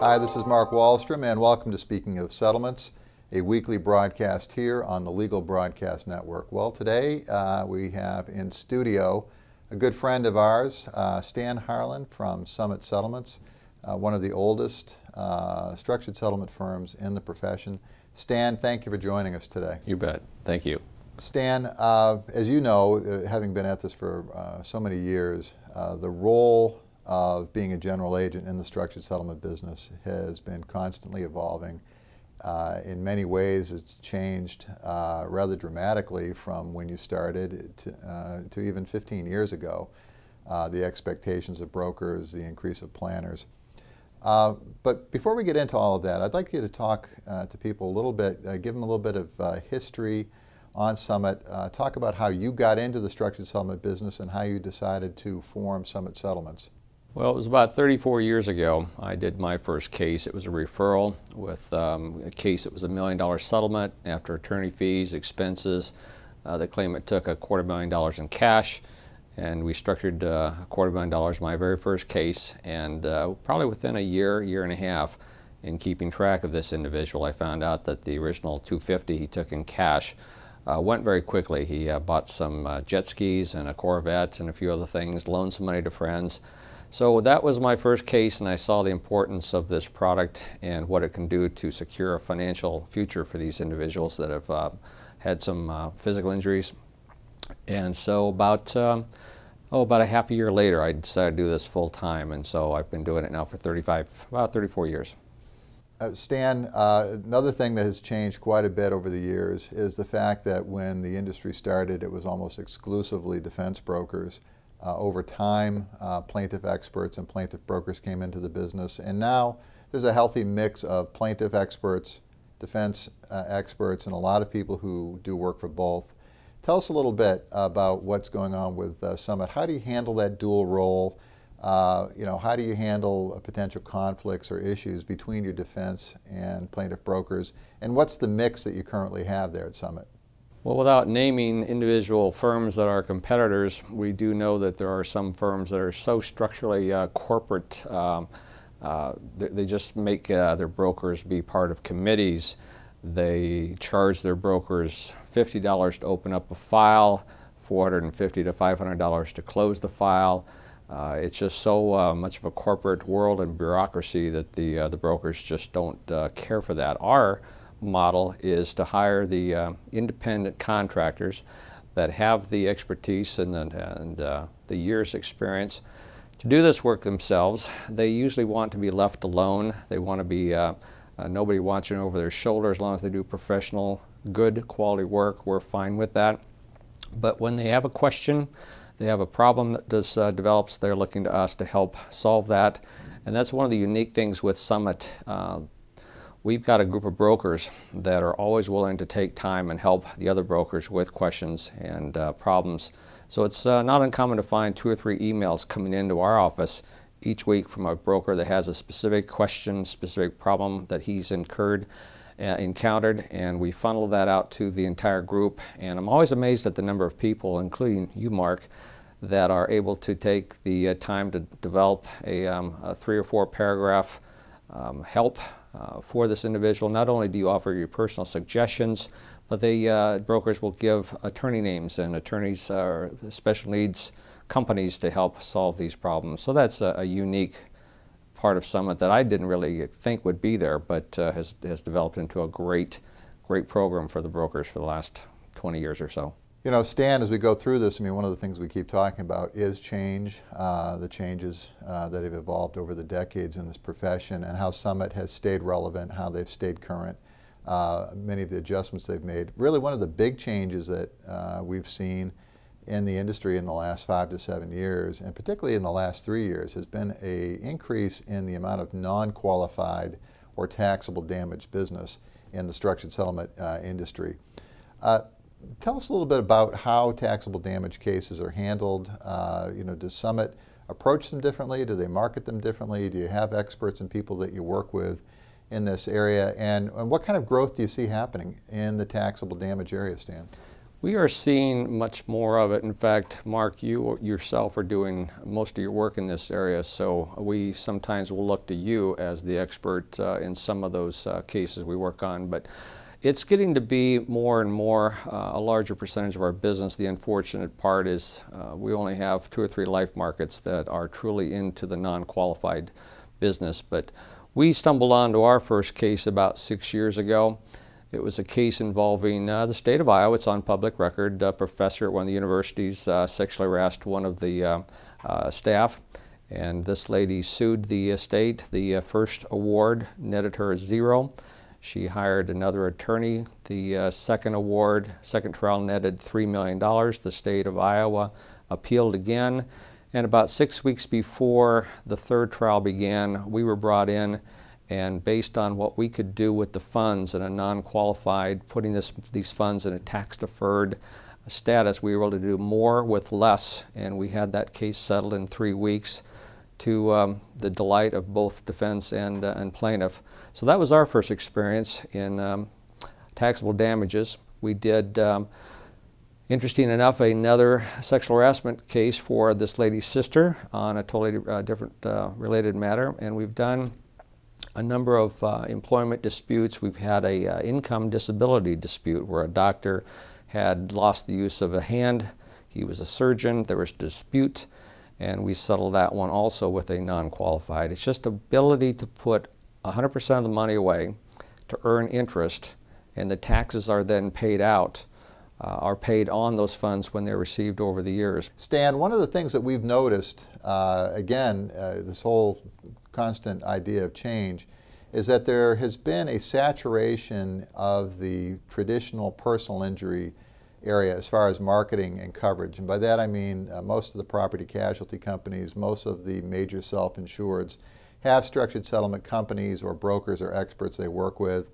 Hi, this is Mark Wahlstrom, and welcome to Speaking of Settlements, a weekly broadcast here on the Legal Broadcast Network. Well, today uh, we have in studio a good friend of ours, uh, Stan Harlan from Summit Settlements, uh, one of the oldest uh, structured settlement firms in the profession. Stan, thank you for joining us today. You bet. Thank you. Stan, uh, as you know, uh, having been at this for so many years, the role of being a general agent in the structured settlement business has been constantly evolving. Uh, in many ways, it's changed uh, rather dramatically from when you started to, uh, to even 15 years ago. Uh, the expectations of brokers, the increase of planners. Uh, but before we get into all of that, I'd like you to talk uh, to people a little bit, give them a little bit of history on Summit. talk about how you got into the structured settlement business and how you decided to form Summit Settlements. Well, it was about 34 years ago. I did my first case. It was a referral with um, a case that was a million dollar settlement after attorney fees, expenses. Uh, the claimant took a quarter million dollars in cash, and we structured uh, a quarter million dollars my very first case. And uh, probably within a year, year and a half, in keeping track of this individual, I found out that the original 250 he took in cash uh, went very quickly. He uh, bought some uh, jet skis and a Corvette and a few other things, loaned some money to friends. So that was my first case, and I saw the importance of this product and what it can do to secure a financial future for these individuals that have uh, had some uh, physical injuries. And so about um, oh, about a half a year later, I decided to do this full time, and so I've been doing it now for 35, about 34 years. Uh, Stan, uh, another thing that has changed quite a bit over the years is the fact that when the industry started, it was almost exclusively defense brokers. Uh, over time, uh, plaintiff experts and plaintiff brokers came into the business, and now there's a healthy mix of plaintiff experts, defense uh, experts, and a lot of people who do work for both. Tell us a little bit about what's going on with uh, Summit. How do you handle that dual role? Uh, you know, how do you handle potential conflicts or issues between your defense and plaintiff brokers? And what's the mix that you currently have there at Summit? Well, without naming individual firms that are competitors, we do know that there are some firms that are so structurally uh, corporate, um, uh, they, they, just make uh, their brokers be part of committees. They charge their brokers $50 to open up a file, 450 to $500 to close the file. Uh, it's just so uh, much of a corporate world and bureaucracy that the, uh, the brokers just don't care for that. Our model is to hire the uh, independent contractors that have the expertise and, the, and uh, the years experience to do this work themselves. They usually want to be left alone. They want to be uh, uh, nobody watching over their shoulder as long as they do professional, good quality work. We're fine with that. But when they have a question, they have a problem that does, uh, develops, they're looking to us to help solve that. And that's one of the unique things with Summit. We've got a group of brokers that are always willing to take time and help the other brokers with questions and uh, problems. So it's uh, not uncommon to find two or three emails coming into our office each week from a broker that has a specific question, specific problem that he's incurred, uh, encountered, and we funnel that out to the entire group. And I'm always amazed at the number of people, including you, Mark, that are able to take the uh, time to develop a, um, a three or four paragraph um, help uh, for this individual. Not only do you offer your personal suggestions, but the uh, brokers will give attorney names and attorneys or special needs companies to help solve these problems. So that's a, a, unique part of Summit that I didn't really think would be there, but uh, has, has developed into a great, great program for the brokers for the last 20 years or so. You know, Stan, as we go through this, I mean, one of the things we keep talking about is change, uh, the changes uh, that have evolved over the decades in this profession, and how Summit has stayed relevant, how they've stayed current, uh, many of the adjustments they've made. Really, one of the big changes that uh, we've seen in the industry in the last five to seven years, and particularly in the last three years, has been a increase in the amount of non-qualified or taxable damage business in the structured settlement uh, industry. Uh, tell us a little bit about how taxable damage cases are handled. Uh, you know, does Summit approach them differently? Do they market them differently? Do you have experts and people that you work with in this area? And, and what kind of growth do you see happening in the taxable damage area, Stan? We are seeing much more of it. In fact, Mark, you yourself are doing most of your work in this area, so we sometimes will look to you as the expert uh, in some of those uh, cases we work on. But it's getting to be more and more uh, a larger percentage of our business. The unfortunate part is uh, we only have two or three life markets that are truly into the non-qualified business. But we stumbled onto our first case about six years ago. It was a case involving uh, the state of Iowa. It's on public record. A professor at one of the universities uh, sexually harassed one of the uh, uh staff, and this lady sued the state. The first award netted her zero. She hired another attorney. The uh, second award, second trial netted $3 million. The state of Iowa appealed again. And about six weeks before the third trial began, we were brought in and based on what we could do with the funds in a non-qualified, putting this, these funds in a tax-deferred status, we were able to do more with less, and we had that case settled in three weeks to um, the delight of both defense and, uh, and plaintiff. So that was our first experience in um, taxable damages. We did, um, interesting enough, another sexual harassment case for this lady's sister on a totally uh, different uh, related matter, and we've done a number of uh, employment disputes. We've had a uh, income disability dispute where a doctor had lost the use of a hand. He was a surgeon. There was dispute, and we settled that one also with a non-qualified. It's just ability to put 100% of the money away to earn interest, and the taxes are then paid out. Uh, are paid on those funds when they're received over the years. Stan, one of the things that we've noticed, uh, again, uh, this whole constant idea of change is that there has been a saturation of the traditional personal injury area as far as marketing and coverage. And by that I mean uh, most of the property casualty companies, most of the major self-insureds have structured settlement companies or brokers or experts they work with.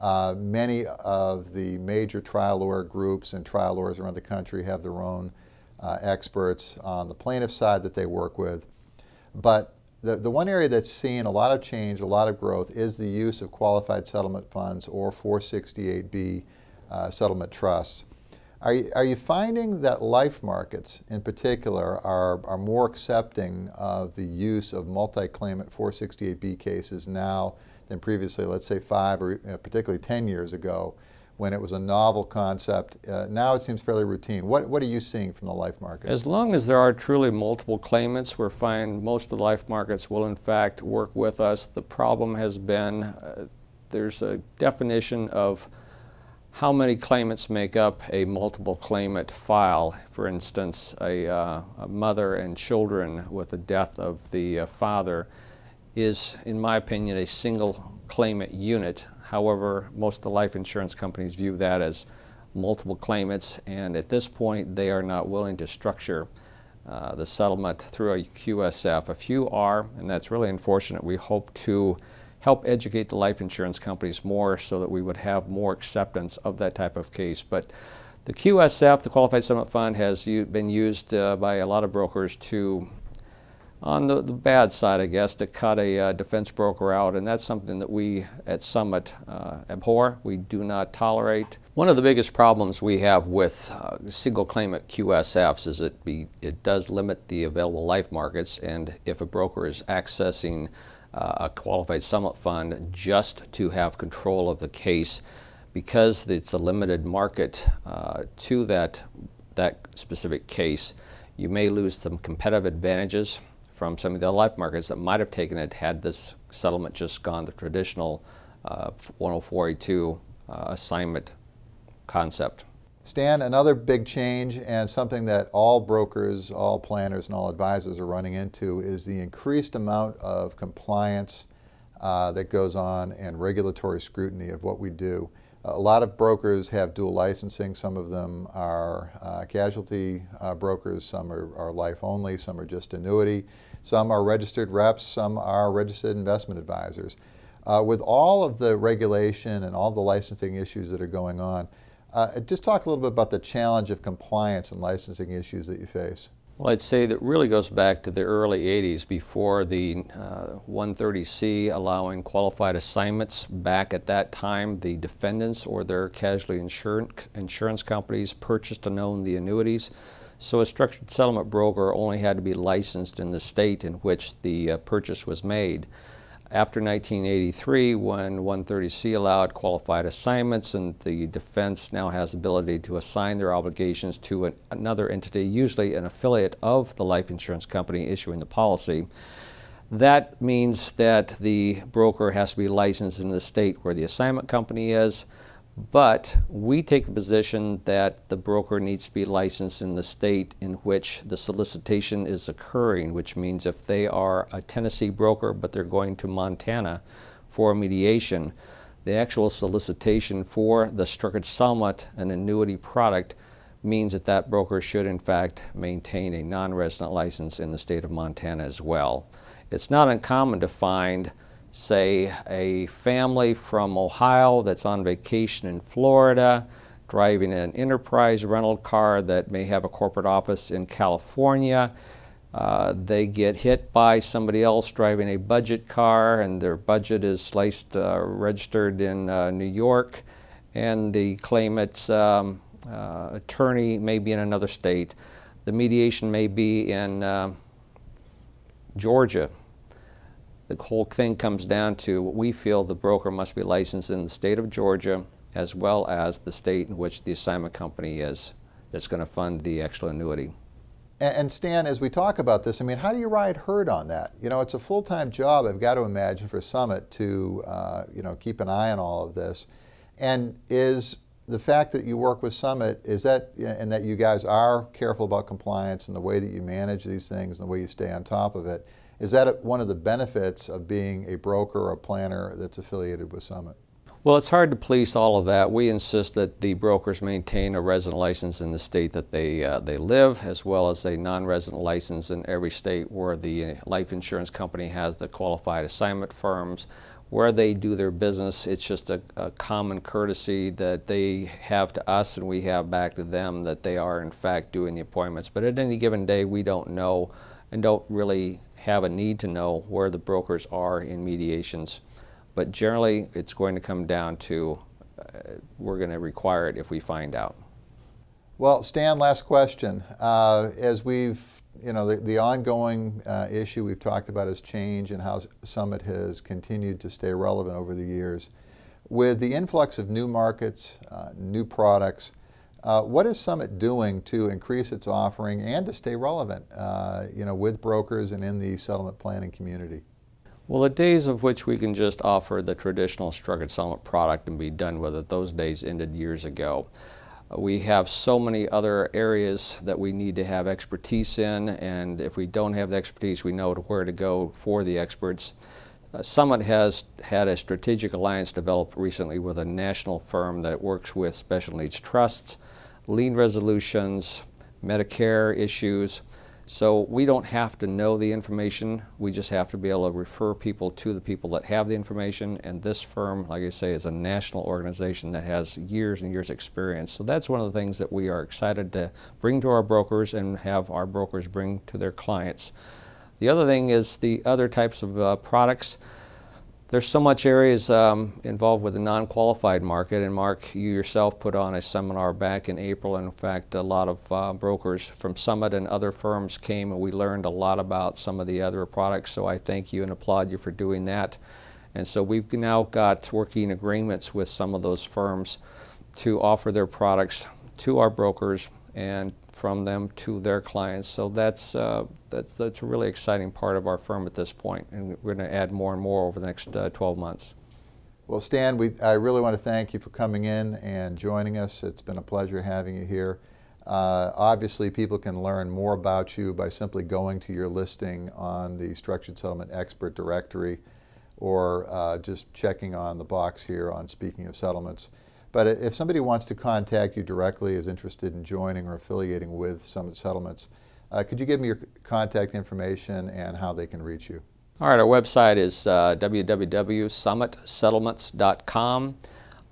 Uh, many of the major trial lawyer groups and trial lawyers around the country have their own uh, experts on the plaintiff side that they work with. But the, the one area that's seen a lot of change, a lot of growth, is the use of qualified settlement funds or 468B uh, settlement trusts. Are you, are you finding that life markets in particular are, are more accepting of the use of multi-claimant 468B cases now than previously, let's say five or particularly 10 years ago? when it was a novel concept. Uh, now it seems fairly routine. What, what are you seeing from the life market? As long as there are truly multiple claimants, we're fine. Most of the life markets will in fact work with us. The problem has been uh, there's a definition of how many claimants make up a multiple claimant file. For instance, a, uh, a mother and children with the death of the uh, father is, in my opinion, a single claimant unit However, most of the life insurance companies view that as multiple claimants, and at this point, they are not willing to structure uh, the settlement through a QSF. A few are, and that's really unfortunate. We hope to help educate the life insurance companies more so that we would have more acceptance of that type of case. But the QSF, the Qualified Settlement Fund, has been used uh, by a lot of brokers to on the, the bad side, I guess, to cut a uh, defense broker out, and that's something that we at Summit uh, abhor. We do not tolerate. One of the biggest problems we have with uh, single claimant QSFs is it, be, it does limit the available life markets, and if a broker is accessing a qualified settlement fund just to have control of the case, because it's a limited market uh, to that, that specific case, you may lose some competitive advantages from some of the life markets that might have taken it had this settlement just gone the traditional uh, 10482 uh, assignment concept. Stan, another big change and something that all brokers, all planners, and all advisors are running into is the increased amount of compliance uh, that goes on and regulatory scrutiny of what we do. A lot of brokers have dual licensing. Some of them are uh, casualty uh, brokers, some are, are, life only, some are just annuity. Some are registered reps, some are registered investment advisors. Uh, with all of the regulation and all the licensing issues that are going on, uh, just talk a little bit about the challenge of compliance and licensing issues that you face. Well, I'd say that really goes back to the early 80s before the uh, 130C allowing qualified assignments. Back at that time, the defendants or their casualty insurance, insurance companies purchased and owned the annuities. So a structured settlement broker only had to be licensed in the state in which the uh, purchase was made. After 1983, when 130C allowed qualified assignments and the defense now has the ability to assign their obligations to an, another entity, usually an affiliate of the life insurance company issuing the policy, that means that the broker has to be licensed in the state where the assignment company is, but we take the position that the broker needs to be licensed in the state in which the solicitation is occurring, which means if they are a Tennessee broker but they're going to Montana for mediation, the actual solicitation for the structured settlement, an annuity product, means that that broker should in fact maintain a non-resident license in the state of Montana as well. It's not uncommon to find say, a family from Ohio that's on vacation in Florida, driving an enterprise rental car that may have a corporate office in California. Uh, they get hit by somebody else driving a budget car, and their budget is sliced, uh, registered in uh, New York, and the claimant's um, uh, attorney may be in another state. The mediation may be in uh, Georgia the whole thing comes down to what we feel the broker must be licensed in the state of Georgia as well as the state in which the assignment company is that's going to fund the actual annuity. And, Stan, as we talk about this, I mean, how do you ride herd on that? You know, it's a full-time job, I've got to imagine, for Summit to, uh, you know, keep an eye on all of this. And is the fact that you work with Summit, is that, and that you guys are careful about compliance and the way that you manage these things and the way you stay on top of it, is that one of the benefits of being a broker or a planner that's affiliated with Summit? Well, it's hard to police all of that. We insist that the brokers maintain a resident license in the state that they, uh, they live, as well as a non-resident license in every state where the life insurance company has the qualified assignment firms. Where they do their business, it's just a, a common courtesy that they have to us and we have back to them that they are in fact doing the appointments. But at any given day, we don't know and don't really have a need to know where the brokers are in mediations. But generally, it's going to come down to uh, we're going to require it if we find out. Well, Stan, last question. Uh, as we've, you know, the, the ongoing uh, issue we've talked about is change and how Summit has continued to stay relevant over the years. With the influx of new markets, uh, new products, uh, what is Summit doing to increase its offering and to stay relevant, uh, you know, with brokers and in the settlement planning community? Well, the days of which we can just offer the traditional structured settlement product and be done with it, those days ended years ago. We have so many other areas that we need to have expertise in, and if we don't have the expertise, we know where to go for the experts. Uh, Summit has had a strategic alliance developed recently with a national firm that works with special needs trusts lien resolutions, Medicare issues. So we don't have to know the information. We just have to be able to refer people to the people that have the information. And this firm, like I say, is a national organization that has years and years experience. So that's one of the things that we are excited to bring to our brokers and have our brokers bring to their clients. The other thing is the other types of uh, products. There's so much areas um, involved with the non-qualified market, and Mark, you yourself put on a seminar back in April, in fact, a lot of uh, brokers from Summit and other firms came, and we learned a lot about some of the other products, so I thank you and applaud you for doing that. And so we've now got working agreements with some of those firms to offer their products to our brokers and from them to their clients. So that's, uh, that's, that's a really exciting part of our firm at this point, and we're going to add more and more over the next uh, 12 months. Well, Stan, we, I really want to thank you for coming in and joining us. It's been a pleasure having you here. Uh, obviously, people can learn more about you by simply going to your listing on the Structured Settlement Expert Directory or uh, just checking on the box here on Speaking of Settlements. But if somebody wants to contact you directly, is interested in joining or affiliating with Summit Settlements, uh, could you give me your contact information and how they can reach you? All right, our website is uh, www.summitsettlements.com.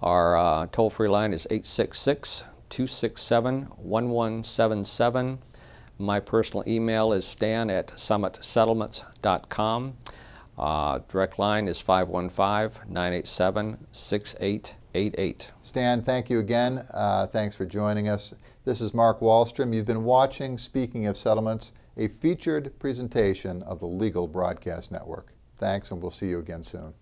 Our uh, toll-free line is 866 267 1177. My personal email is stan at summitsettlements.com. Uh, direct line is 515 987 6888. Stan, thank you again. Uh, thanks for joining us. This is Mark Wahlstrom. You've been watching Speaking of Settlements, a featured presentation of the Legal Broadcast Network. Thanks, and we'll see you again soon.